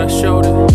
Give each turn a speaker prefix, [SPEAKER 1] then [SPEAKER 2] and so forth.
[SPEAKER 1] I showed it.